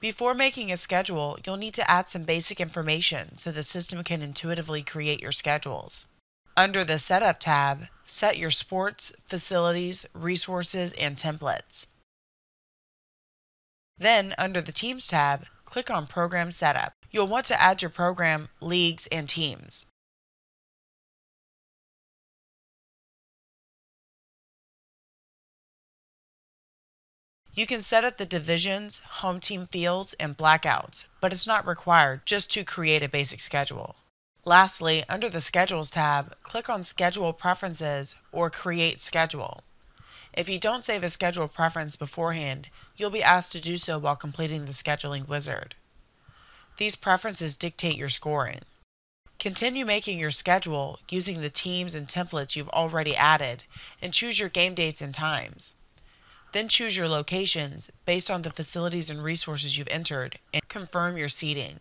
Before making a schedule, you'll need to add some basic information so the system can intuitively create your schedules. Under the Setup tab, set your sports, facilities, resources, and templates. Then, under the Teams tab, click on Program Setup. You'll want to add your program, leagues, and teams. You can set up the divisions, home team fields, and blackouts, but it's not required just to create a basic schedule. Lastly, under the Schedules tab, click on Schedule Preferences or Create Schedule. If you don't save a schedule preference beforehand, you'll be asked to do so while completing the scheduling wizard. These preferences dictate your scoring. Continue making your schedule using the teams and templates you've already added and choose your game dates and times. Then choose your locations based on the facilities and resources you've entered and confirm your seeding.